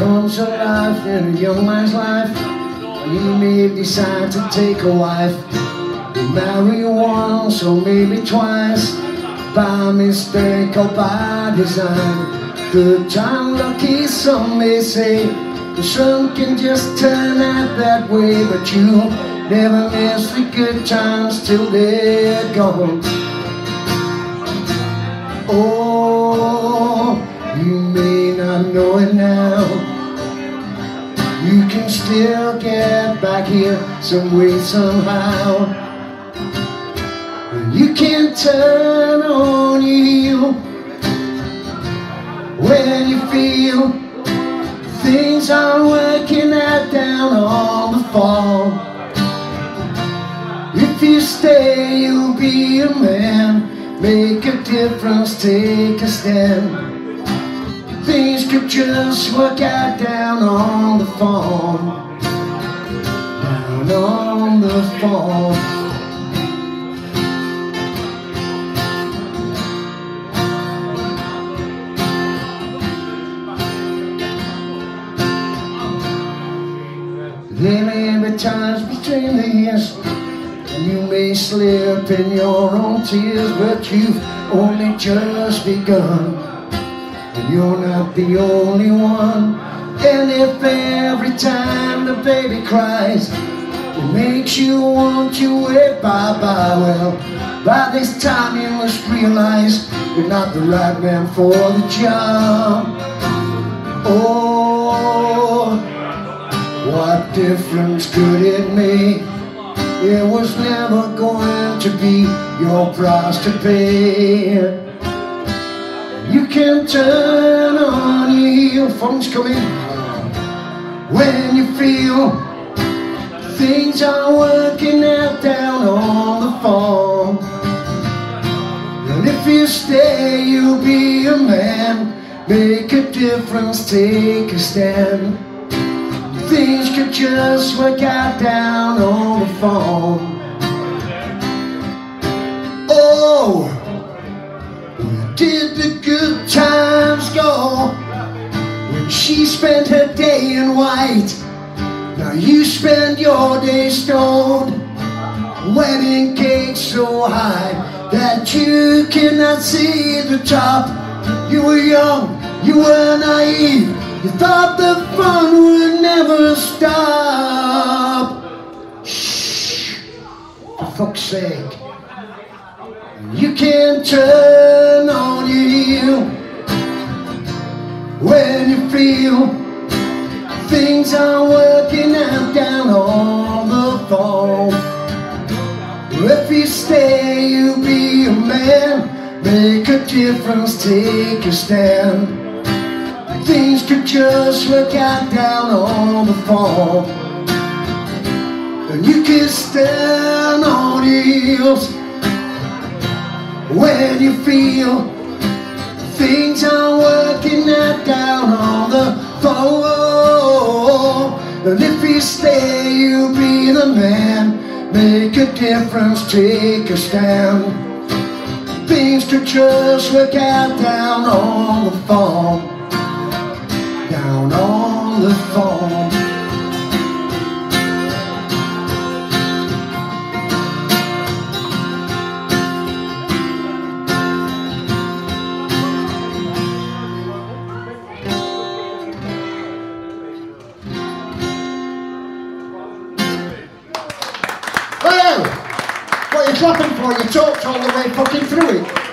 once a life in a young man's life. You may decide to take a wife. You marry once or maybe twice. By mistake or by design. Good time lucky, some may say. The sun can just turn out that way, but you never miss the good times till they're gone. Oh, you may not know it now. You can still get back here some way, somehow. You can turn on you when you feel things aren't working out down on the fall. If you stay, you'll be a man. Make a difference, take a stand. Things could just work out down on the farm. There may be times between the years and you may slip in your own tears, but you've only just begun. And you're not the only one. And if every time the baby cries, it makes you want to wave bye-bye, well, by this time you must realize you're not the right man for the job. Oh, difference could it make? It was never going to be your price to pay. You can turn on your heel, phones coming. When you feel things are working out down on the farm. And if you stay, you'll be a man. Make a difference, take a stand things could just work out down on the farm. Oh, where did the good times go when she spent her day in white? Now you spend your day stoned, wedding cake so high that you cannot see the top. You were young, you were naive. You thought the fun would never stop. Shh, for fuck's sake. You can turn on you when you feel things are working out down on the phone. If you stay, you'll be a man. Make a difference, take a stand things could just work out down on the farm. And you could stand on your heels when you feel things are working out down on the farm. And if you stay, you'll be the man. Make a difference, take a stand. Things could just work out down on the farm the what are you clapping for? You talked all the way fucking through it.